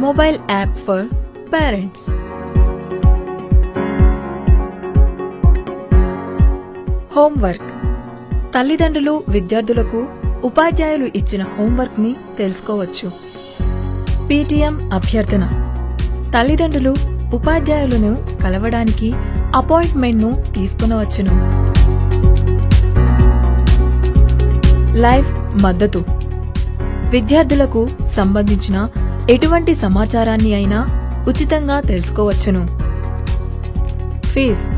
Mobile app for parents homework తల్లిదండ్రులు విద్యార్థులకు ఉపాధ్యాయులు ఇచ్చిన హోంవర్క్ని తెలుసుకోవచ్చు. పీటీఎం అభ్యర్థన. తల్లిదండ్రులు ఉపాధ్యాయులను కలవడానికి అపాయింట్మెంట్ను తీసుకునవచ్చును. లైవ్ మద్దతు. విద్యార్థులకు సంబంధించిన ఎటువంటి సమాచారాన్ని అయినా ఉచితంగా తెలుసుకోవచ్చును. ఫీజ్.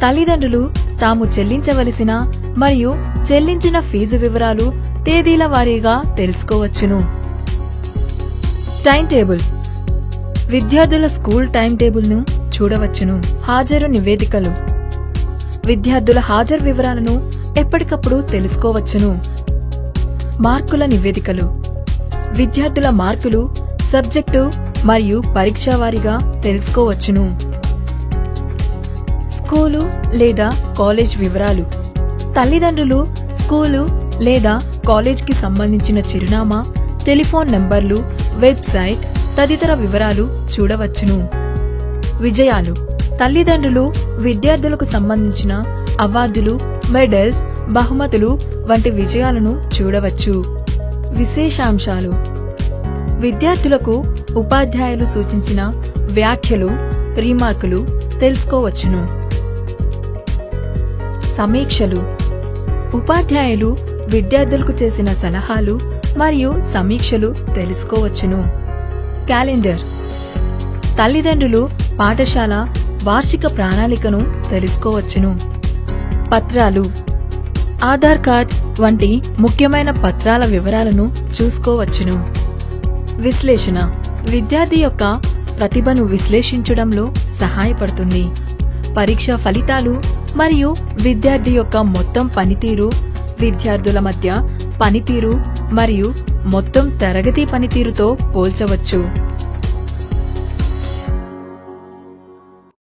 తల్లిదండ్రులు తాము చెల్లించవలసిన మరియు చెల్లించిన ఫీజు వివరాలు తేదీల వారీగా తెలుసుకోవచ్చును. Time table. విద్యార్థుల స్కూల్ టైం టేబుల్ను చూడవచ్చును. హాజరు నివేదికలు. విద్యార్థుల హాజరు వివరాలను ఎప్పటికప్పుడు తెలుసుకోవచ్చును. మార్కుల నివేదికలు. విద్యార్థుల మార్కులు సబ్జెక్టు మరియు పరీక్ష వారీగా తెలుసుకోవచ్చును. స్కూలు లేదా కాలేజ్ వివరాలు. తల్లిదండ్రులు స్కూలు లేదా కాలేజ్కి సంబంధించిన చిరునామా టెలిఫోన్ నంబర్లు వెబ్సైట్ తదితర వివరాలు చూడవచ్చును. విజయాలు. తల్లిదండ్రులు విద్యార్థులకు సంబంధించిన అవార్డులు మెడల్స్ బహుమతులు వంటి విజయాలను చూడవచ్చు. విశేషాంశాలు. విద్యార్థులకు ఉపాధ్యాయులు సూచించిన వ్యాఖ్యలు రీమార్కులు తెలుసుకోవచ్చును. సమీక్షలు. ఉపాధ్యాయులు విద్యార్థులకు చేసిన సలహాలు మరియు సమీక్షలు తెలుసుకోవచ్చును. క్యాలెండర్. తల్లిదండ్రులు పాఠశాల వార్షిక ప్రణాళికను తెలుసుకోవచ్చును. పత్రాలు. ఆధార్ కార్డ్ వంటి ముఖ్యమైన పత్రాల వివరాలను చూసుకోవచ్చును. విశ్లేషణ. విద్యార్థి యొక్క ప్రతిభను విశ్లేషించడంలో సహాయపడుతుంది. పరీక్ష ఫలితాలు మరియు విద్యార్థి యొక్క మొత్తం పనితీరు విద్యార్థుల మధ్య పనితీరు మరియు మొత్తం తరగతి పనితీరుతో పోల్చవచ్చు.